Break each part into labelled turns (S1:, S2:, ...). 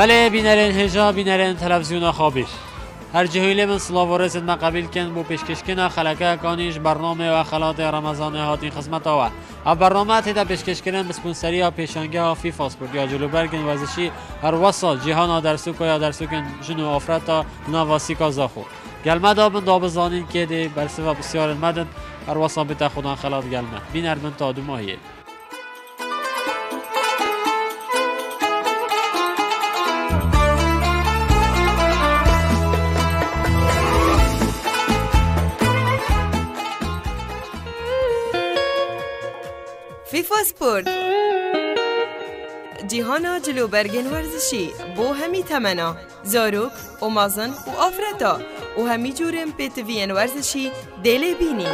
S1: بله بینرین هجا بینرین تلویزیون خابیر هر جهیل من سلاو رسید ما قبیل کن بو پیشکش کن خلکه کانیش برنامه و خلات رمضان هاتی خدمت آوا. و برنامه تیدا پیشکش بسپونسری ها پیشانگه ها فی فاسپورت یا جلو برگن ورزشی هر وسا جهان در سوک یا در سوکن جنو آفرتا نواسی کا زاخو. گلمه دابن داب زانین که دی برسه و بسیار مدن هر وسا بیتا خودان خلات گلمه. بینر من تا دو ماهیه.
S2: فیفا سپورت جیهانا جلو برگن ورزشی. بو همی تمنا. زاروک و مازن و آفرتا. و همی جورم پیتوین ورزشی دیلی بینی.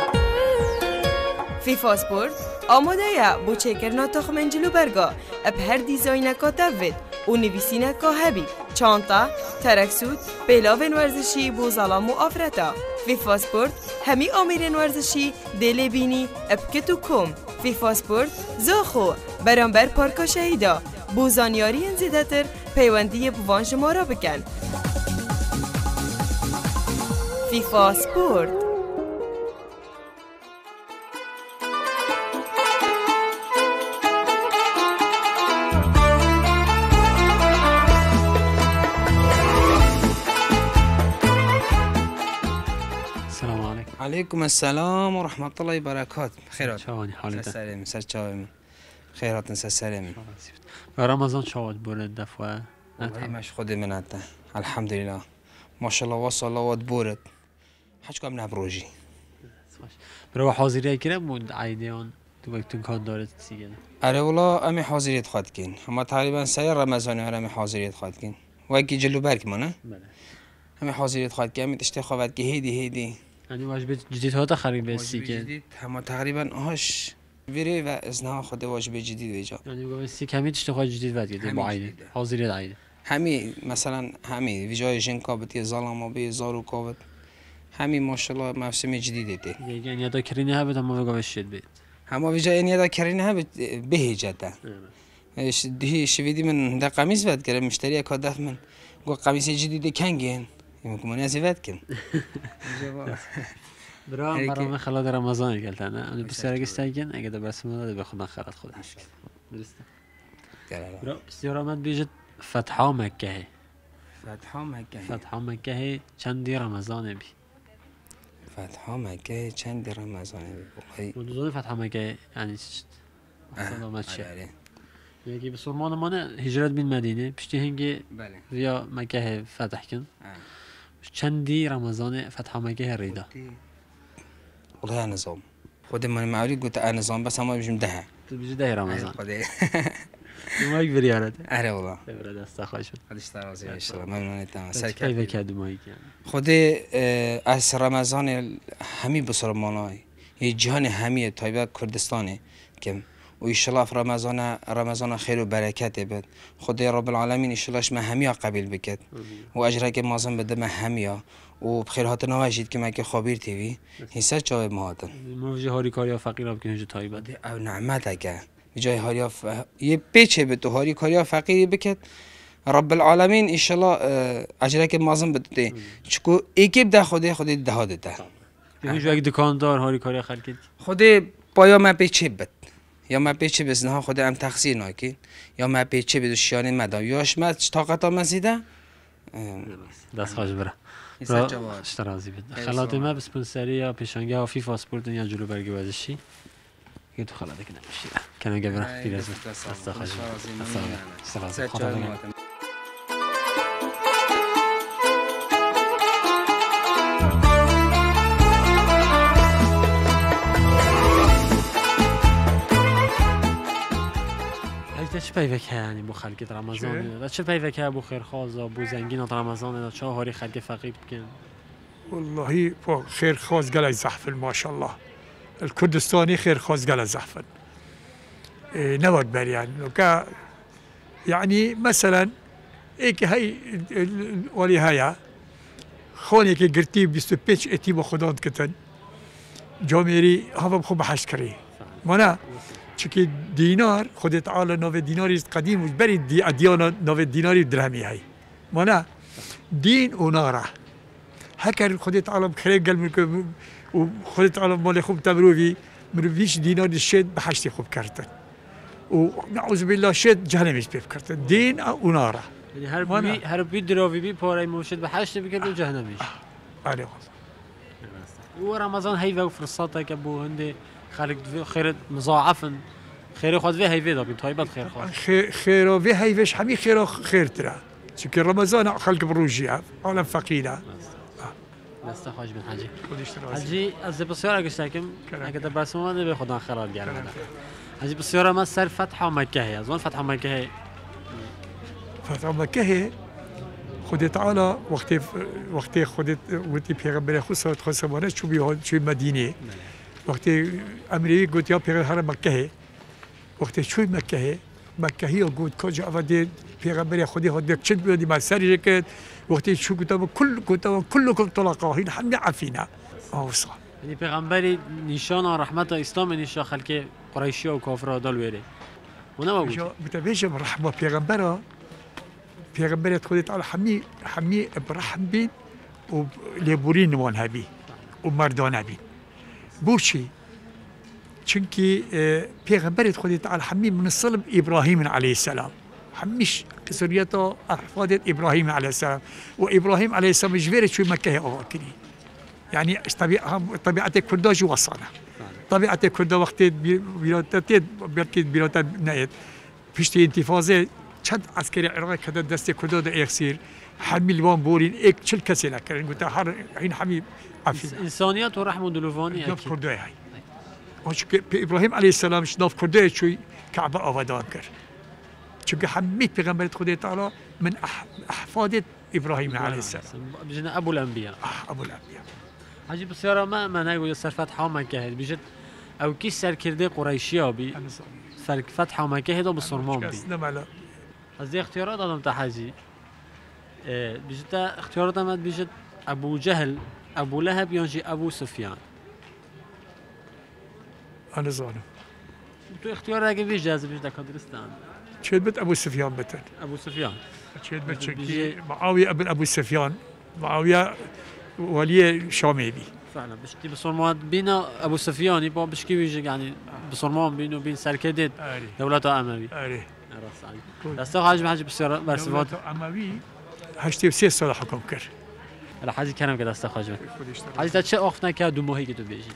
S2: فیفا سپورت. آماده یا بو چکرنا تخمن جلو برگا. اب هر دیزاین کا تفید و نویسین کا هبی چانتا ترکسود پیلاوین ورزشی بو ظلام و آفرتا فیفا سپورت همی آمیرین ورزشی دیلی بینی اب کتو کم فیفا سپورت زاخو برانبر پارکا شهیدا بوزانیاری زیده تر پیوندی بوان شما را بکن فیفا سپورت
S1: علیکم
S3: السلام و رحمت الله و برکات. خیرات.
S1: چاوانی حالت
S3: سر سر چاویم. خیرات سر سرم
S1: و رمضان چاوت بورد دفعه.
S3: مش خود منته الحمدلله. ماشاءالله و صلوات بورد حج کم نبروجی
S1: برای حاضری کرد بود؟ عیدیان تو وقتون کار دارد سیگه
S3: اره ولا امی حاضریت خواهد کن. اما تقریبا سه رمضان هر امی حاضریت خواهد کن. و اگه جلو برک ما نه؟
S1: بله.
S3: امی حاضریت خواهد کن. امی تشتی خواهد که هیدی هیدی.
S1: یعنی واجب جدید ها خرید سیگه
S3: جدید اما تقریبا آش ویره و ازنا خود واجب جدید ویجا
S1: یعنی بگم سی کمی خواهد جدید ود گیده با. حاضری عیده
S3: همی مثلا همی ویجای جن کابت یه ظلم و به زارو کابت. همی ماشاءالله موسم جدیده ده
S1: یعنی یادا کرینه ها بدم ما بگم شد بید.
S3: اما ویجای این یادا کرینه ها به جدا دی شویدی من ده قمیص ود کرد مشتری اکا دفت من. گو قمیص جدید کنگین ازی ود کن
S1: برا
S3: هیکی.
S1: برام خلال رمضان گلتن نه بسیار استایگن اگه ده برسم داده به خودم خرد خودم درسته بسیار آمد بیجد فتحا مکه
S3: فتحا مکه
S1: فتحا مکه چندی رمضان بی
S3: فتحا مکه چند رمضان بخوای
S1: منظور فتحا مکه یعنی چیه
S3: آره
S1: یکی به سرمان مانه هجرت بین مدینه پشتی هنگی ویا مکه فتح کن چندی رمضان فتح مکه ریدا
S3: والله نظام. خود من معوری انا نظام بس اما بجم ده.
S1: تو بیجی ده رمضان.
S3: خود
S1: مایک بریارد
S3: اره والله
S1: ببره دست بود
S3: خودش ترازی ان شاء الله ممنون تمام
S1: سر
S3: سر
S1: کی بکد مایک یعنی
S3: خود از رمضان همی بسرمانای. یه جهان همی تایبه کردستانه. که و ایشالا رمضان رمضان خیر و برکت بد خدای رب العالمین ایشالله ما همیا قبیل بکد و اجره که مازن بده ما همیا. و بخیرات نواجید که مکه خابیر تیوی. حسا چاوه مهاتن
S1: موجه هاری کاری فقیر هم کنه جو تایی بده.
S3: او نعمت اگه. جای هاریا ف... یه پیچه به تو. هاری کاریا فقیری بکد رب العالمین ایشالله اجره که مازن بده چکو ایکیب ده خودی خودی ده ده
S1: جو اگه دکاندار هاری کاری خلق کد
S3: خودی بایا ما پیچه بد یا ما پیچه بزنها خود هم تقصیر ناکی یا ما پیچه شیانه مدام. یاش ما طاقت مزیده
S1: دست خوش بره. را. اشترازی بده. خلات. ما بسپونسری یا پیشانگه ها فیفا سپورت یا جلو برگی ورزشی. که تو خلاده که کنه گبره پیرازی دست خوش بره پیوک یعنی بو خلقت رمضان؟ ده چه پیوک بو خیرخواز بو زنگین رمضان ده چه هاری خلق فقیر بکن.
S4: والله فوق خير خوز قال زحفل ما شاء الله الكردستاني خير خوز قال زحفل نود بريان يعني مثلا ايك هاي ولي هيا خوني كي قرتي بيستو بيتش اتي بخدان كتن جوميري هذا بخو بحش كري منا چونکی دینار خودت عال نو دیناری قدیم و بری دی ادیان نو دیناری درهمی هی مانا؟ هکر وناره هكا خديت على میکنم و وخديت على مال خوب تمروفي مروفيش دينار الشد حشتی خوب کردن. و نعوذ بالله شد جهنمش کردن. دین دين وناره
S1: یعنی هر
S4: بي
S1: هر بي دروفي بي بوراي موشد بحشتي بكرتن جهنمش
S4: عليه
S1: آه. آه. والله ورمضان هيفا که بو هندي خالق خير مضاعف خير خود في هاي فيدا قلت هاي بد خير خود.
S4: خير في هاي فيش حمي خير خير ترى سكر رمضان خلق بروجيا على فقيله
S1: دست خواهش بین
S4: حاجی.
S1: حاجی از بسیار
S4: گشتکم
S1: اگه در بس ما به خدا خراب گرم حاجی بسیار ما سر فتح و مکه از اون فتح و مکه
S4: فتح و مکه خود تعالی وقتی وقتی خودت وقتی پیغمبر خود صلی الله علیه و آله چوبی چوبی مدینه. وقت امريكا قلت يا پیغمبر مكة وقت شو مكة مكة هي قلت كوجا أفدي پیغمبر خودی خود یک چند بیادی من سری کرد وقتی شو گفتم کل گفتم کلکم طلقاهین همه عفینا. آوصا
S1: یعنی پیغمبری نشان رحمت و اسلام نشان خلک قریشی و کافر دال ویره اونا ما بود.
S4: متبیشم رحمه پیغمبر پیغمبر خودی تعالی همی همی برحم بین و لیبورین وان هبی و مردان هبی بوشي. چونكي آه، پیغمبر خود تعالى حمي من الصلب إبراهيم عليه السلام. حميش سريته أحفاد إبراهيم عليه السلام. وإبراهيم عليه السلام جبيره شو مكة اوكني يعني طبيعة طبيعتك كردة جوا طبيعه طبيعتك وقت بيرتات بيرتات بيرتات نايت فيش انتفاضة چند عسكري عراق كده دست كردو ده إخسير حمي الوان بورين إك چل كسي لكرن قلت هر حين حمي
S1: انسانیت و رحم دلوانی
S4: ناف کرده های چون ابراهیم علیه السلام ناف کرده چوی کعبه آبادان کرد. چون همه پیغمبر خدا تعالی من احفاد ابراهیم علیه السلام.
S1: بجنا ابو الانبیاء
S4: آه، ابو الانبیاء
S1: حجی بسیار ما ما نگوید سر فتح و مکه هید بیجد أو کی سر کرده قریشی ها بی سر فتح و مکه هید و بسرمان بی. از اختیارات آدم تا حجی آه، بیجد تا اختیارات آمد بیجد ابو جهل أبو لهب ينجي أبو سفيان.
S4: أنا زانو
S1: تو اختيار اگه وی جذب در هدرستان
S4: چه بت ابو سفيان بتن؟
S1: ابو
S4: سفيان چه؟
S1: بت
S4: چکی معاوية ابن ابو سفيان معاوية ولي شامي بي
S1: فعلا بشتي بصرمان بين ابو سفيان يبقى بشكي بيجي يعني بصرمان بينه وبين
S4: سركدت
S1: دولة اموي
S4: اري
S1: راس
S4: علي
S1: بس حاج بصير بس
S4: برسفات اموي هشتي بسير سال حكم كر
S1: حاجی کنم که حاج
S4: خودش داره.
S1: حاجی تا چه آخت نکرد دو ماهی که تو بیجی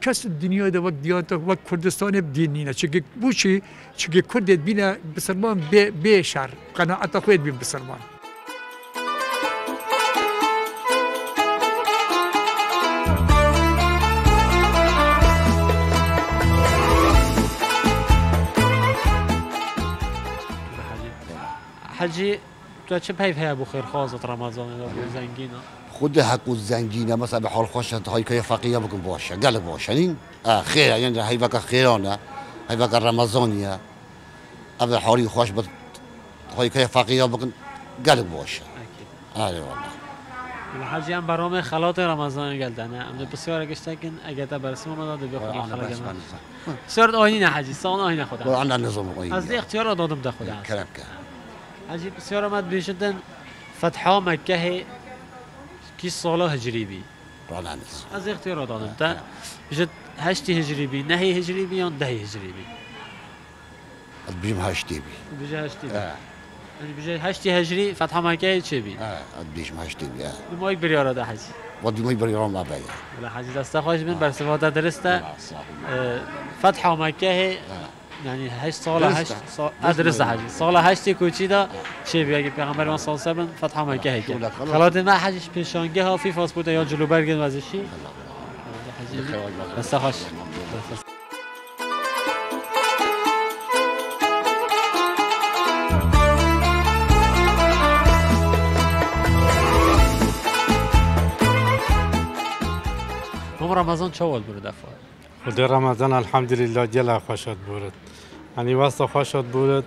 S4: کس دنیا ده وقت دیانت وقت کردستان بدین نینا چگه بوشی چگه کردت بینا بسرمان بی شر قناعت خود بین بسرمان
S1: حاجی تو چه پیف هیا بو خیر خواست رمضان دا بو زنگینا؟
S5: خود حق الزنجينة مثلا بحال خوش هاي كي فقيه بكون باشا قال لك باشا اه خير يعني هاي بقى خيرانة هاي بقى رمضانية أبدا حالي خوش كي فقيه بكون قال لك باشا
S1: اکید
S5: آره والله.
S1: حاجی هم برام خلات رمضان گلدنه ام بسیار گشتکن اگه تا برسم ما داده به
S5: بس
S1: خلق بسیار آینی نه حاجی سان آینه خدا.
S5: وأنا نظام
S1: از دی اختیار دادم ده خدا.
S5: كلام
S1: حاجی بسیار آمد. بیشتن فتحا مکه کی سالا هجری بی؟
S5: نظام
S1: از اختیار دادم تا بیشت هشتی هجری بی نهی هجری بی یا ده هجری بی؟
S5: بيجم هاش تيبي
S1: بیجه هشتی بی. یعنی بیجه هشتی هجری فتح مکه چه بی؟
S5: اه بيجم هاش تيبي اه
S1: دو مایک بریاره ده حاجی.
S5: ودي ما أبايا
S1: ولا حاجی دسته من بر صفات درسته فتح مکه يعني
S5: هش
S1: صالة آه،
S5: هش
S1: أدرس حاجة. صالة هشتی کوچی دا چه بیا که پیغمبر من صلی الله فتح مکه
S5: هیکه خلاص.
S1: نه حجش پیشانگه ها فی فاس بود یا جلو برگن وزشی بس خوش هم رمضان چه بود برد افعال؟
S6: خود رمضان الحمدلله جلا خوشت برد. يعني وصف وشت بولت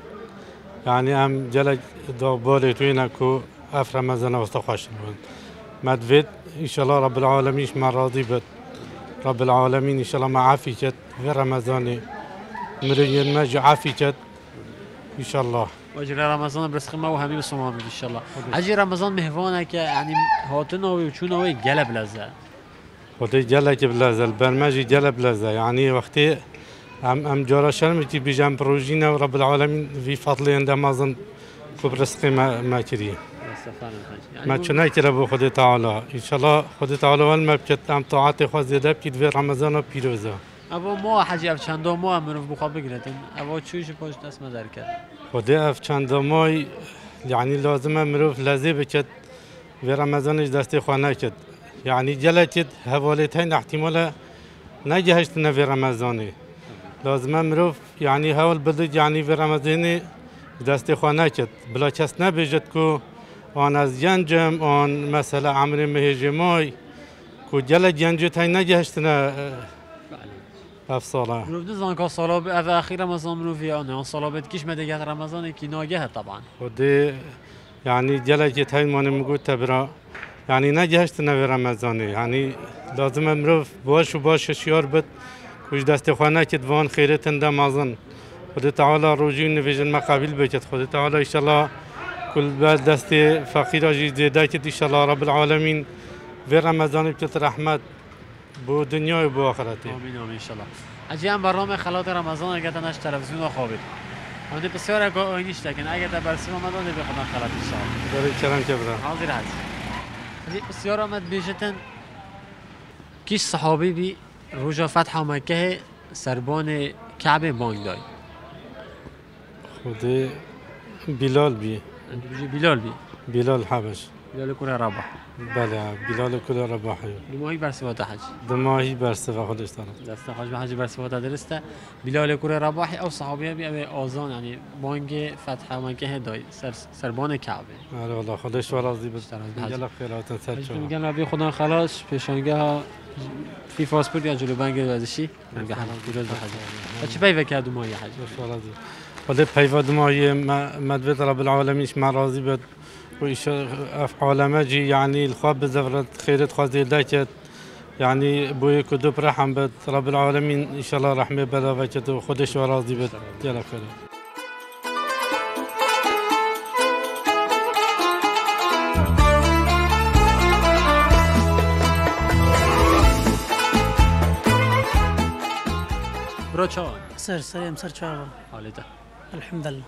S6: يعني أم جلج دو بولي توينا كو افرا مزنا وصف وشت بولت مدفيد إن شاء الله رب العالمين ما راضي بت رب العالمين إن شاء الله ما عافيت في رمضان مريم ما عافيت إن شاء
S1: الله. وجل رمضان برسخ ما وهمي بصمام إن شاء الله. أجي رمضان مهوانا يعني هاتنوي وشونوي جلب لذه
S6: هاتي جلب بلازا البرمجي جلب لذة يعني وقتي ام ام جارا شرمتي بجنب روجينا ورب العالمين في فضل عند مازن كبرسقي ما ما كري ما چنای کرده به خود تعالی انشالله خود تعالی ول مبکت ام طاعت خود زیاده بکید و رمضان و پیروزه
S1: اما ما حجی اف چند ما منو بخواب بگیرتن اما چوش پشت دست مدر کرد
S6: خود اف چند مای یعنی لازمه مروف لازم بکد و رمضانش دست خانه کد یعنی جلکت حوالت هین احتمال نجهشت نوی رمضانی لازمه مروف یعنی حوال بدید یعنی و رمضانی دست خانه کد بلا کس نبیجد که آن از جنجم آن مثلا عمر مهجمای که جل جنجت هین نجهشت نه. اف ساله.
S1: منو نزان که سالا ب اف اخیر رمضان منو فی آن آن سالا بد کش مدگت رمضان کی ناگه طبعا.
S6: خودی یعنی جلک تاین مانه مگو تبرا یعنی نجهشت نوی رمضانی. یعنی لازم امروف باش و باش شیار بد. کش دست خانه کد وان خیرت انده مازن خود تعالی روجی نویجن مقابل بکد خود تعالی انشالله كل بعد دست اجي زيادة ان شاء الله رب العالمين في رمضان بكت رحمت بو دنیا و بو آخرتی
S1: آمین آمین الله حجی هم برنامه خلات رمضان اگر تنش تلویزیون خوابید همه بسیار اگه آینیش تکن اگر تا برسی آمد آده بخونن خلات الله
S6: داری کرم که برم
S1: حاضر حج حجی بسیار آمد بیشتن کیش صحابی بی روژا فتح مکه سربان کعبه بانگ دای
S6: خودی بلال بی.
S1: بلال بي
S6: بلال حبش.
S1: بلال كره رابح
S6: بله بلال کل رباحی
S1: دماهي برسي حج.
S6: دماهی برسه و خودش دارم
S1: دست حاج به حج برسي واتا درسته بلال كره رباحي او صحابيه بي او آزان يعني بانگ فتح مکه دای سر سربان کعبه
S6: آره والله خودش و راضی
S1: حج.
S6: جل خیراتن سر
S1: حج.
S6: شما
S1: میگن ربی خدا خلاص پیشانگه ها فی پاسپورت یا جلو بنگ ورزشی میگه حلال پیروز به حج چه پیوه کرد ماهی حج
S6: باش و راضی خود پیواد ماهی مدبت رب العالمینش ما راضی بود. و ایش عالمه جی یعنی الخواب بزفرت خیرت خوازی دکت. يعني بوي كدوب رحم بد رب العالمين ان شاء الله رحمه بلا وجد وخدش وراضي بد يلا خير
S1: برو چاوان
S7: سر سر ام
S1: سر
S7: چاوان حالتا الحمدلله.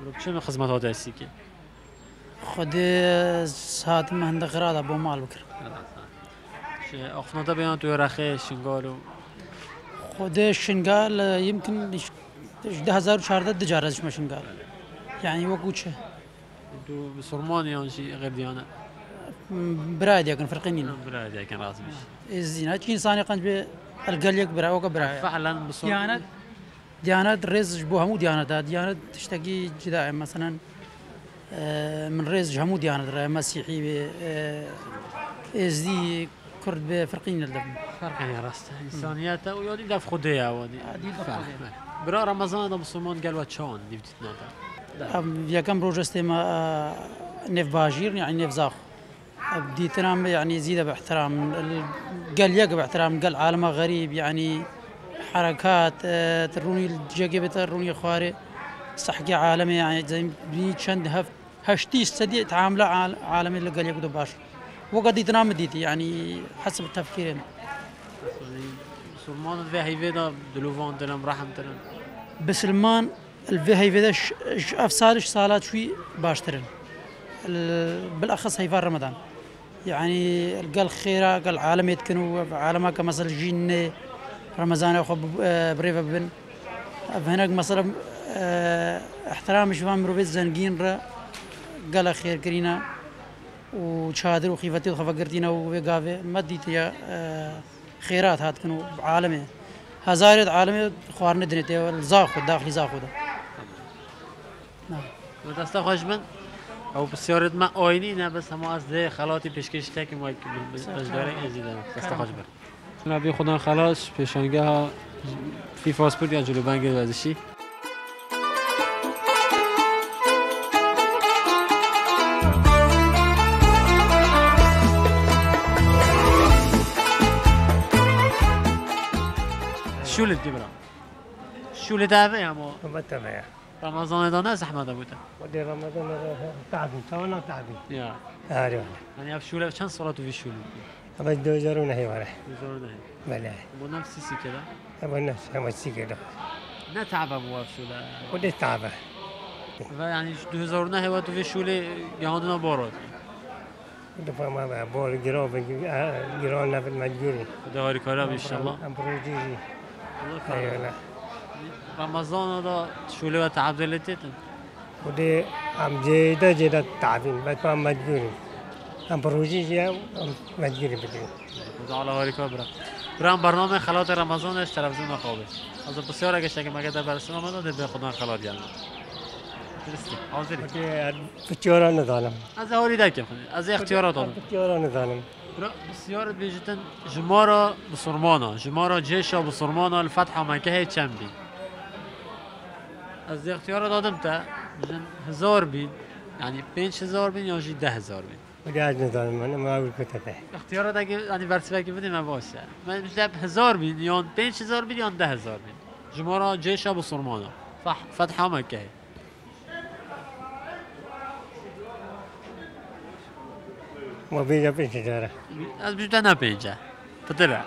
S1: برو چه خدمت ها دستی که؟
S7: خود ساعت مهند قرادا بو مال بکر.
S1: چه اخنادا بیان توی رخه شنگالو
S7: خود شنگال يمكن 10400 دجار ازش شنگال. يعني وكوشه
S1: انتو بسرمان يعني شيء غير ديانا
S7: براد يكن
S1: فرقنين براد يكن راتبش
S7: زين هاد انسان يقنج القل يقبرها وقبرها
S1: فعلا بصوت.
S7: ديانة ديانة الريز جبوها مو ديانة ديانة تشتكي جداع مثلا آه، من ريز جهمو ديانة مسيحي آه، از دي كرد بفرقين الدم
S1: فرقين يا راست انسانيات ويولي
S7: داف خديا
S1: آه،
S7: ودي
S1: برا رمضان دم سومون قالوا شلون نبتنا
S7: يا كم روجستي ما نف باجير يعني نف زاخو بدي يعني زيادة باحترام. ال- قال يق باحترام قال عالمه غريب يعني حركات آه، تروني الجاكي تروني خواري. صحقي عالمي يعني زي بني تشند هف هشتي استدي تعامله عال- عالمي اللي قال يقدر باش وقد يتنام ديتي يعني حسب التفكير
S1: مسلمان و هیوه دا دلوان دلم رحم دلم.
S7: بسلمان الفي هي فيدا ش- ش- افسارش صالات شوي باشترن. ال- بالأخص هيفان رمضان. يعني قال خيرا قال عالم يتكنوا عالمها كمثل جين رمضان اخو ب- آه، بريفا بن هناك مثلا آه، احترام شوفان مروفيت زنقين را. قال خير كرينا وشادر وخيفتي وخفا قرتينا وقافي ما ديت يا آه، خيرات هات كانوا عالمي هزارت عالمي خوارنا دنيتي الزاخو داخلي زاخو ده.
S1: و دسته خوش من؟ او بسیارت من آینی نه بس همه از ده خلاتی پیشکش که ما بجداره ازیده دسته خوش بر نبی خدا خلاص پیشانگه ها فی پاسپورت یا جلو بنگ ورزشی شولت جبران شوله تعبه اما
S8: بالطبع
S1: رمضان دانه زحمت بوده.
S8: ودي رمضان تعبين تونا تعبين
S1: یا.
S8: آره.
S1: یعنی اف شوله چند سال تو في شوله؟
S8: بس دو جارون هي ورا
S1: بزرگ نه.
S8: بله.
S1: بو نفس سی كده
S8: ابو النفس هم كده
S1: نه تعبه بو اف شوله.
S8: ودي تعبه.
S1: و یعنی 2009 هوا تو في شوله جهاندنا بارد
S8: دفعه ما بول جرو جرو نفل مجبوري
S1: دهاری کارا ان شاء الله رمضان دا شوله و تعب دلتتن
S8: ودي ام جيدا جيدا تعبين بس ما مجبوري ام بروجي جا ام مجبوري بدي
S1: خدا على هاری کار برم برام برنامه خلات رمضانش تلویزیون خوابه از بسیار اگه شکل مگه در برسیم آمده ده به خدا خلات گلم درستی حاضری
S8: بتيورا نظالم
S1: از هاری دکم خونی از اختیارات آدم
S8: بتيورا نظالم
S1: برا بسیار بیجتن جمارا بسرمانا جمارا جيشا بسرمانا الفتحة مكه چند بین از اختیارات آدم تا هزار بین یعنی پنج هزار بین یا جی ده هزار بین.
S8: عاد نظالم انا ما اقول كتبه
S1: اختیارات اگه یعنی برسیبه که بدیم باشه من میشه هزار بین یا پنج هزار بین یا ده هزار بین. جمارا جيشا بسرمانا فح فتحة مكه
S8: وبيجا بنتجاره
S1: از بیشتر نه پنجه. پتره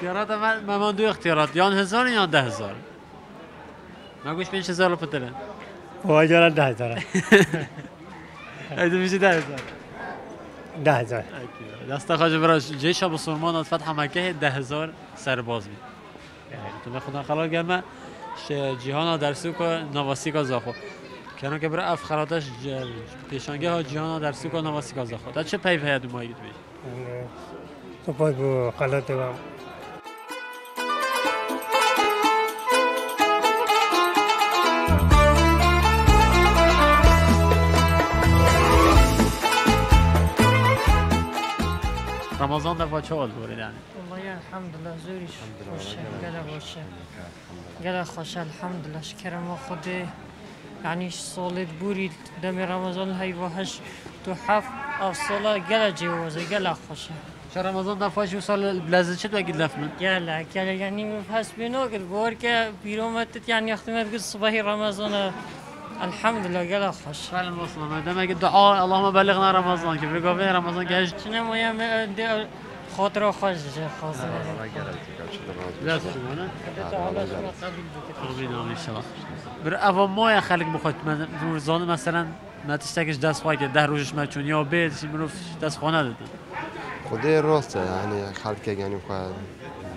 S1: اختیارات من من من دو اختیارات. یا هزار یا ده هزار؟ من گوش پنج هزار رو پتره
S8: واجرا ده هزار
S1: ایدو میشه ده هزار.
S8: ده هزار.
S1: دست خواهج براش جیش ابو سلمان از فتح مکه ده هزار سرباز بید تو به خدا خلال گرمه. جیهان در سوک نواسی کا زاخو. کنون که برای اف خراتش ج- پیشانگه ها جیهان در سوک نواسی کا زاخو. تا چه پیف هید مایی گید بیش
S8: تو پاک بو خلاته و
S1: رمضان دفعه چه حال بورید یعنی.
S9: والله الحمد لله زورش خوشه گله باشه گله خوشه الحمد لله شکر ما خود یعنی سالت بورید دم رمضان هی وحش تو هفت اف ساله گله جوازه گله خوشه
S1: چه رمضان دفعه شو سال بلازه چه بگید لفمن
S9: گله گله یعنی پس بینو که بار که بیرومت یعنی اختمت قد صباحی رمضان الحمد لله گله خوش
S1: فعلا وصلنا ما دام قد دعاء اللهم بلغنا رمضان كيف بقى رمضان؟ كاش
S9: چنه مایم خاطر خوش خاطر.
S1: لا آمين إن شاء الله. بر اوا ما خلق بخواد من روزانه مثلا ما تشتكش دست خواهی که ده روزش ما چون یا بید چی مروف دست خانه دادن
S10: خدای راسته یعنی خلق یعنی خواهد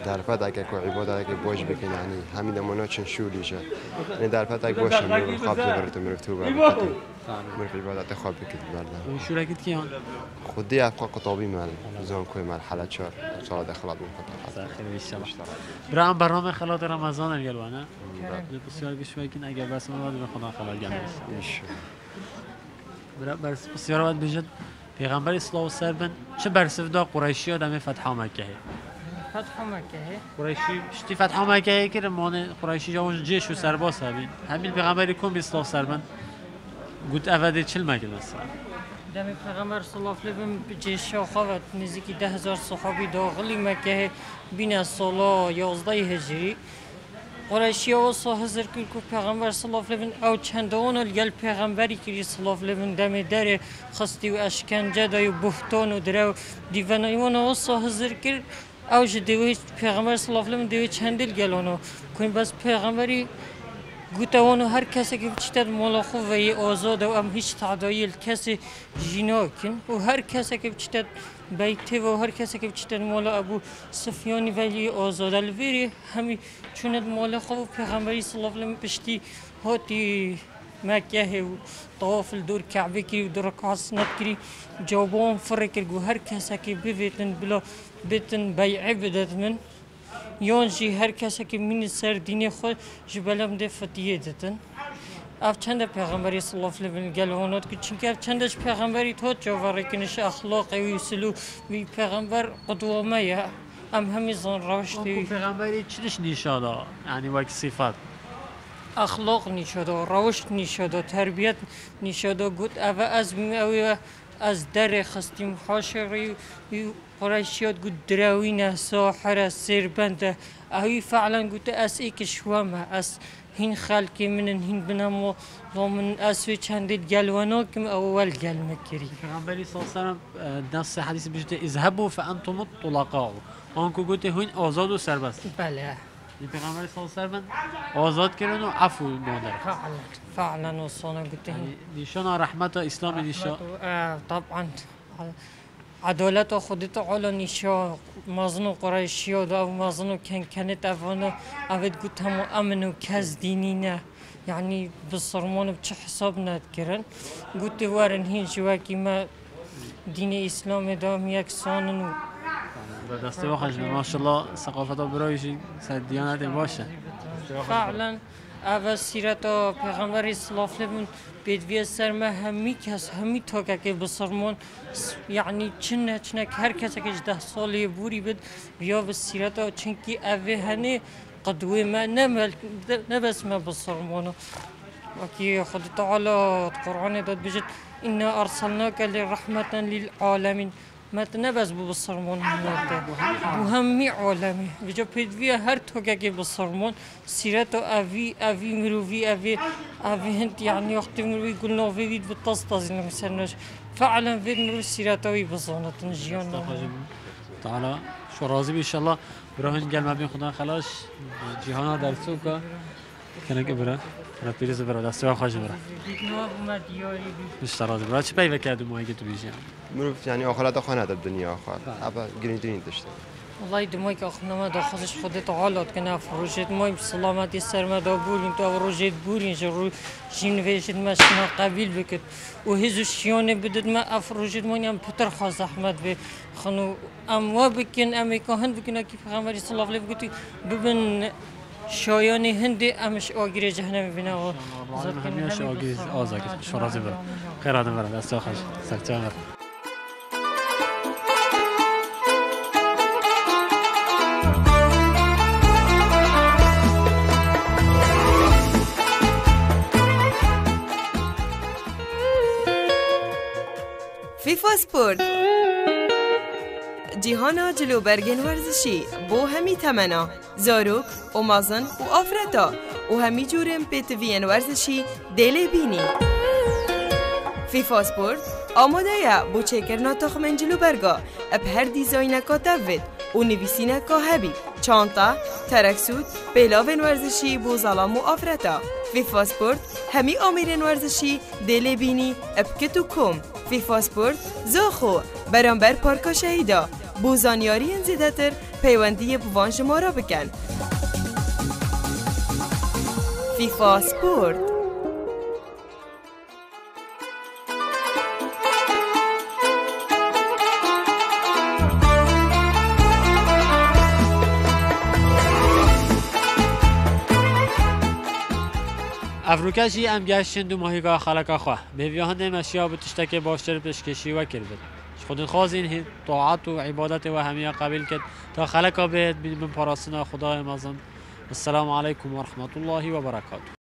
S10: در پد اگه که عبادت اگه باش بکن یعنی همین دمانا چون شوریشه یعنی در پد اگه باشه مرو خواب زبرت مرو تو بکن. مرو عبادت خواب بکن بردن
S1: و شو رکت کیان؟
S10: خدای افقا قطابی مال زان کوی مرحله چهار سال دخلات
S1: خیلی ان شاء الله برای هم برنامه خلات رمضان الگلوانه بسیار گوش بگین اگر بس ما به خدا خلال گم برای برس بسیار وقت بجد. پیغمبر اسلام سر بن. چه برسف دا قریشی آدم فتح مکه.
S9: فتح مکه
S1: قریشی شتی فتح مکه که مان قریشی جوان جیش و سرباز همین همین پیغمبری کن بیسلاف سر بن گوت اوده چل مکه مثلا
S9: دم پیغمبر صلی الله علیه و جیش خوابت نزدیکی ده هزار صحابی داخلی مکه بین از سالا یازده هجری قریشی ها سا حضر کرد که پیغمبر صلی الله علیه و او چندان الگل پیغمبری کری صلی الله علیه و دم در خستی و اشکنجه دای و بهتان و درو دیوان ایوان ها سا حضر کرد او جدوی پیغمبر صلی الله علیه و سلم دوی چندل گلانو کن بس پیغمبری گوتوانو هر کسی که بچتد مال خو و ی آزاد و ام هیچ تعدایل کسی جینا کن و هر کسی که بچتد بیته و هر کسی که بچتد مال ابو سفیانی ولی آزاد الویری همی چوند مال خو و پیغمبری صلی الله علیه و پشتی هاتی مكه كاهي طواف الدور كعبي كري ودور قاص نكري جوابون فرق الجوهر كاسكي بيتن بلا بيتن بيع بدت من. يون جي هر كاسكي من السر ديني خو جبلم ده فتية دتن. اف چند پیغمبری صلی الله علیه و آله گل هونات که چونکه اف چندش پیغمبری تو جواری کنش اخلاق و سلو وی پیغمبر قدوه ما ام همي زن روشتي
S1: پیغمبري چلش نشاله يعني واك صفات
S9: أخلاق شد و روش شد و تربیت نشد و گفت أو از أو از در خستیم حاشقی قرشیات گود دراوین ساحر سربند. اوی فعلا گوت از ای کشوامه از هین خلکی من هین بنم و ضمن أسوي چندید جلوناكم اول جل مكري
S1: پیغمبر صلی الله آه، نص حدیث بجته اذهبوا فانتم الطلقاء. اون کو هین آزاد و سربست.
S9: بله.
S1: پیغمبر صلی الله علیه و آزاد کردن و عفو مادر
S9: فعلا فعلا و صانا قلت هین
S1: نشان رحمت اسلام نشان
S9: طبعا عدالت خودت علا نیشا مازنو قرایشی و أو مازنو کن کنت افانو اوید گوت همو امن و کز دینی نه یعنی بسرمان بچه حساب ند کرن گوت وارن هین جواکی ما دین اسلام دام یک سانن و
S1: دسته بخش ماشاءالله ثقافت ها برایشی سر دیانت باشه.
S9: فعلا اول سیرت پیغمبر اسلام لبن بدوی سر ما همی کس همی تا که بسرمان یعنی چنه چنه هر کسی که ده سالی بوری بد بیا به سیرت چنکی اوه هنه قدوه ما نبس ما بسرمانو وكي خد تعالى القرآن داد بجد إنا أرسلناك لرحمة للعالمين. متنبز ببصرمون مرده وهمي عالمي بجا پیدوی هر توگه که بصرمون سیرت و اوی اوی مروی اوی اوی هند یعنی وقتی مروی گلنا وید بتستازی نمیسنش فعلا وید مروی سیرت اوی بصانت نجیان
S1: تعالی شو راضی بی الله براهن مبین خدا خلاش جهانا در سوکا کنه که برا پیرز برا دسته و خوش برا مشترات برا چه پیوه کردو ماهی که تو بیشی
S10: مروف يعني آخرات خانه در دنیا آخر ابا گرینترین داشته.
S9: والله دمای که آخر دا خودش خودت عالات کنه. فروشت مایم سلامتی سرما دا بولیم. تو روشت بورین رو جین ویشت ما شنا قبیل بکد و هزو شیانه بدد ما افروشت مایم هم پتر خواست احمد به خنو ام وا بکن ام هند بکن. که پیغمبری صلی الله علیه و ببن شایان هندی امش آگیر جهنم بینه و
S1: همیش آگیر آزاگیر شو راضی برم خیر آدم برم. دست خوش. سرچه برم.
S2: فیفا سپورت. جیهانا جلو برگن ورزشی. بو همی تمنا. زاروک و مازن و آفرتا و همی جورم پیتوین ورزشی. دل بینی. فیفا سپورت. آماده یا بو چکرنا جلو برگا. اب هر دیزاین کا تفید و نویسین کا هبی. چانتا ترکسود پیلاوین ورزشی بو ظلام و آفرتا فیفا سپورت. همی آمیرین ورزشی. دل بینی. اب کتو کم فیفا سپورت. زاخو. برانبر پارکا شهیدا. بو زانیاری زیده تر پیوندی بوان شما را بکن. فیفا سپورت.
S1: افروکشی ام گشتن دو ماهیگاه خلقا خواه. به ویهان مشیا به تشتک باشتر پشکشی و کرد خود خواست این طاعت و عبادت و همه قبیل کرد. تا خلقا بید من پاراستنا خدای مازم السلام علیکم و رحمت الله و برکاته.